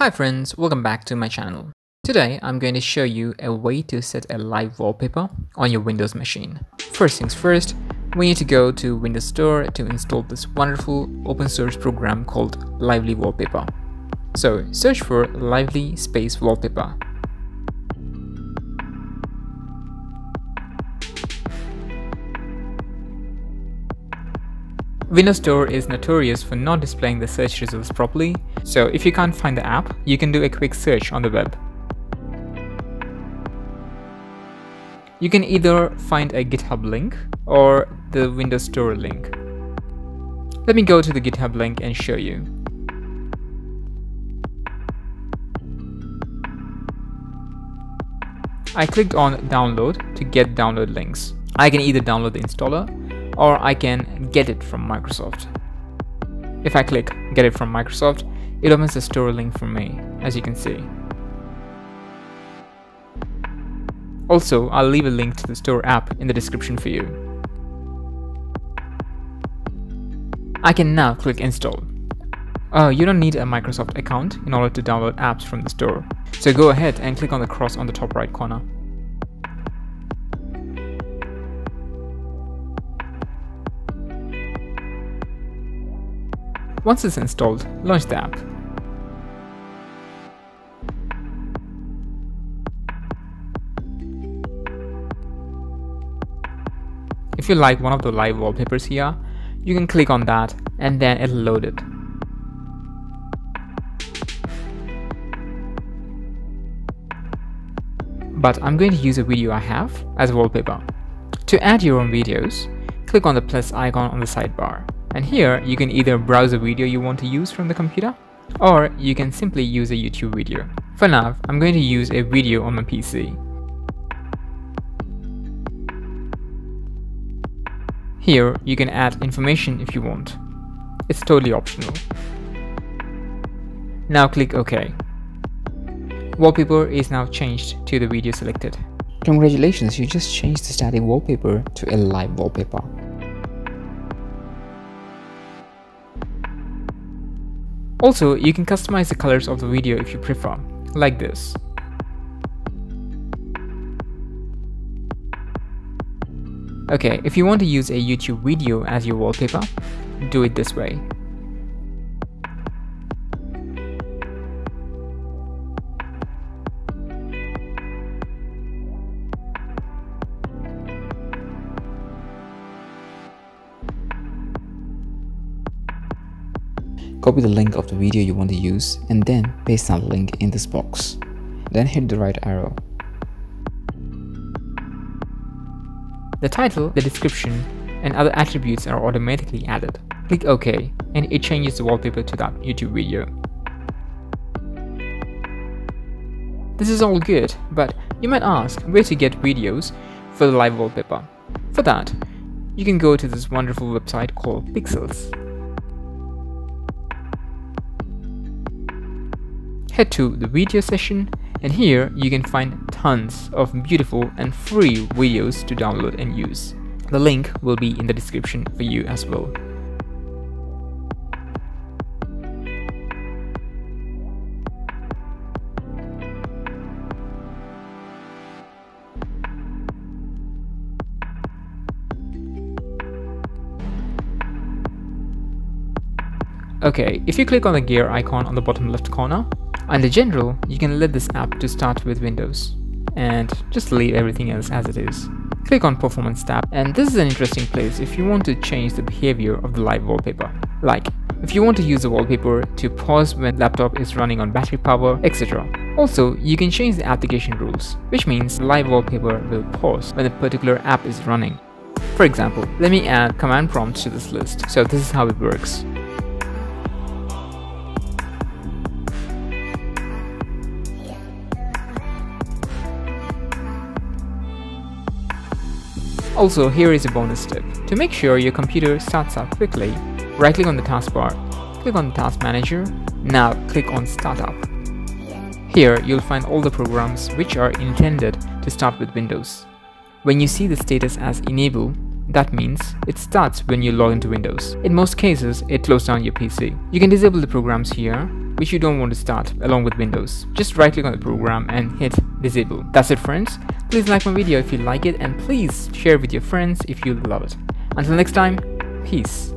Hi friends, welcome back to my channel. Today I'm going to show you a way to set a live wallpaper on your Windows machine. First things first, we need to go to Windows Store to install this wonderful open source program called Lively Wallpaper. So search for Lively Space Wallpaper Windows Store is notorious for not displaying the search results properly, so if you can't find the app, you can do a quick search on the web. You can either find a GitHub link or the Windows Store link. Let me go to the GitHub link and show you. I clicked on download to get download links. I can either download the installer or I can get it from Microsoft. If I click get it from Microsoft, it opens the store link for me, as you can see. Also, I'll leave a link to the store app in the description for you. I can now click install. Uh, you don't need a Microsoft account in order to download apps from the store. So go ahead and click on the cross on the top right corner. Once it's installed, launch the app. If you like one of the live wallpapers here, you can click on that and then it'll load it. But I'm going to use a video I have as wallpaper. To add your own videos, click on the plus icon on the sidebar. And here you can either browse a video you want to use from the computer or you can simply use a YouTube video. For now, I'm going to use a video on my PC. Here you can add information if you want. It's totally optional. Now click OK. Wallpaper is now changed to the video selected. Congratulations, you just changed the static wallpaper to a live wallpaper. Also, you can customize the colors of the video if you prefer, like this. Okay, if you want to use a YouTube video as your wallpaper, do it this way. Copy the link of the video you want to use and then paste that link in this box. Then hit the right arrow. The title, the description, and other attributes are automatically added. Click OK and it changes the wallpaper to that YouTube video. This is all good, but you might ask where to get videos for the live wallpaper. For that, you can go to this wonderful website called Pexels. Head to the video session and here you can find tons of beautiful and free videos to download and use. The link will be in the description for you as well. Okay, if you click on the gear icon on the bottom left corner, under general, you can let this app to start with Windows and just leave everything else as it is. Click on Performance tab and this is an interesting place if you want to change the behavior of the live wallpaper. Like, if you want to use the wallpaper to pause when laptop is running on battery power, etc. Also, you can change the application rules, which means the live wallpaper will pause when a particular app is running. For example, let me add command prompts to this list. So this is how it works. Also, here is a bonus tip. To make sure your computer starts up quickly, right click on the taskbar, click on the task manager, now click on startup. Here, you'll find all the programs which are intended to start with Windows. When you see the status as enable, that means it starts when you log into Windows. In most cases, it closes down your PC. You can disable the programs here, which you don't want to start along with Windows. Just right click on the program and hit disable. That's it friends. Please like my video if you like it and please share with your friends if you love it. Until next time, peace.